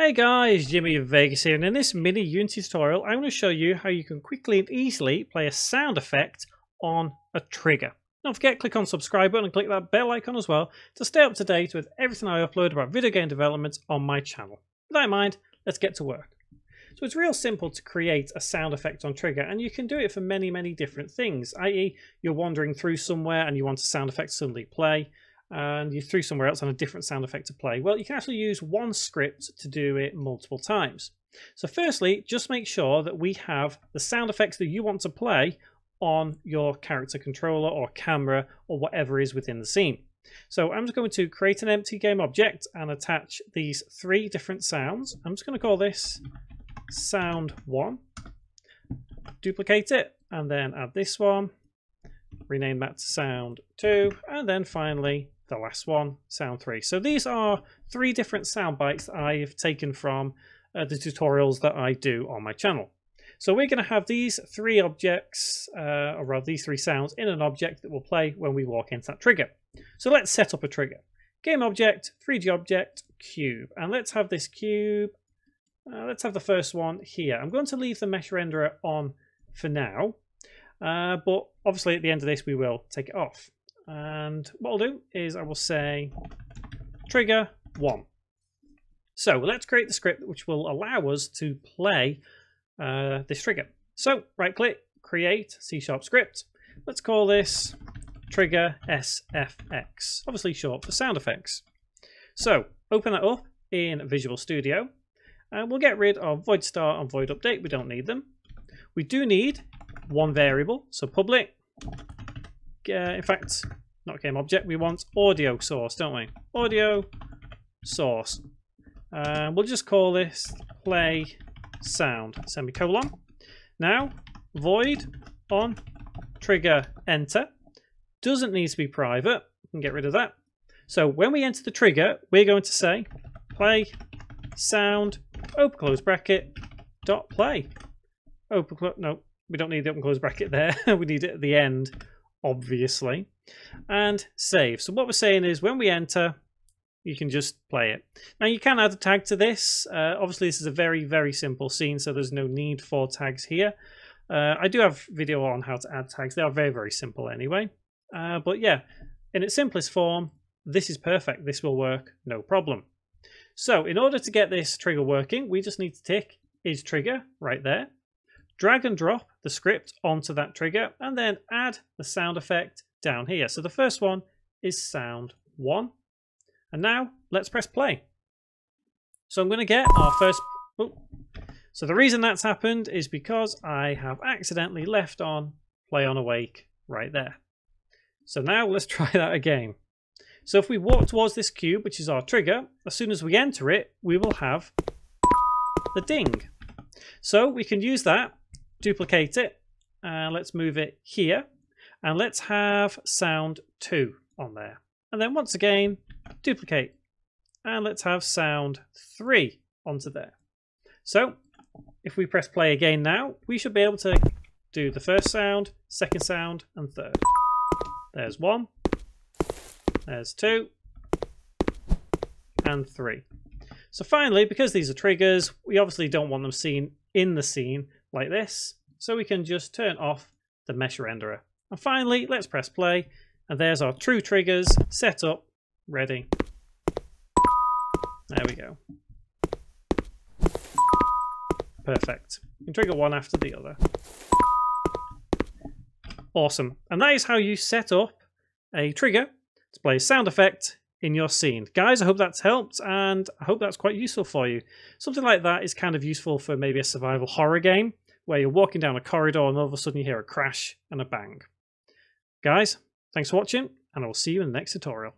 Hey guys, Jimmy of Vegas here, and in this mini Unity tutorial, I'm going to show you how you can quickly and easily play a sound effect on a trigger. Don't forget, click on subscribe button and click that bell icon as well to stay up to date with everything I upload about video game development on my channel. With that in mind, let's get to work. So it's real simple to create a sound effect on trigger, and you can do it for many, many different things, i.e. you're wandering through somewhere and you want a sound effect to suddenly play, and you threw somewhere else on a different sound effect to play. Well, you can actually use one script to do it multiple times. So firstly, just make sure that we have the sound effects that you want to play on your character controller or camera or whatever is within the scene. So I'm just going to create an empty game object and attach these three different sounds. I'm just going to call this sound one, duplicate it, and then add this one, rename that to sound two, and then finally the last one, sound 3. So these are three different sound bites I've taken from uh, the tutorials that I do on my channel. So we're going to have these three objects, uh, or rather these three sounds, in an object that will play when we walk into that trigger. So let's set up a trigger. Game object, 3D object, cube. And let's have this cube, uh, let's have the first one here. I'm going to leave the mesh renderer on for now, uh, but obviously at the end of this we will take it off. And what I'll do is I will say trigger one. So let's create the script which will allow us to play uh, this trigger. So right click, create C sharp script. Let's call this trigger SFX, obviously short for sound effects. So open that up in Visual Studio and we'll get rid of void start and void update. We don't need them. We do need one variable, so public uh, in fact, not game object, we want audio source, don't we? Audio source. Uh, we'll just call this play sound, semicolon. Now, void on trigger enter. Doesn't need to be private. We can get rid of that. So when we enter the trigger, we're going to say play sound open close bracket dot play. Open close, no, we don't need the open close bracket there. we need it at the end obviously, and save. So what we're saying is when we enter, you can just play it. Now you can add a tag to this. Uh, obviously this is a very, very simple scene, so there's no need for tags here. Uh, I do have video on how to add tags. They are very, very simple anyway. Uh, but yeah, in its simplest form, this is perfect. This will work, no problem. So in order to get this trigger working, we just need to tick is trigger right there drag and drop the script onto that trigger and then add the sound effect down here. So the first one is sound one. And now let's press play. So I'm going to get our first... Oh. So the reason that's happened is because I have accidentally left on play on awake right there. So now let's try that again. So if we walk towards this cube, which is our trigger, as soon as we enter it, we will have the ding. So we can use that duplicate it. And let's move it here. And let's have sound 2 on there. And then once again duplicate. And let's have sound 3 onto there. So if we press play again now we should be able to do the first sound second sound and third. There's one. There's two. And three. So finally because these are triggers we obviously don't want them seen in the scene like this. So we can just turn off the mesh renderer. And finally, let's press play. And there's our true triggers set up, ready. There we go. Perfect. You can trigger one after the other. Awesome. And that is how you set up a trigger to play a sound effect in your scene. Guys, I hope that's helped and I hope that's quite useful for you. Something like that is kind of useful for maybe a survival horror game where you're walking down a corridor and all of a sudden you hear a crash and a bang. Guys, thanks for watching, and I will see you in the next tutorial.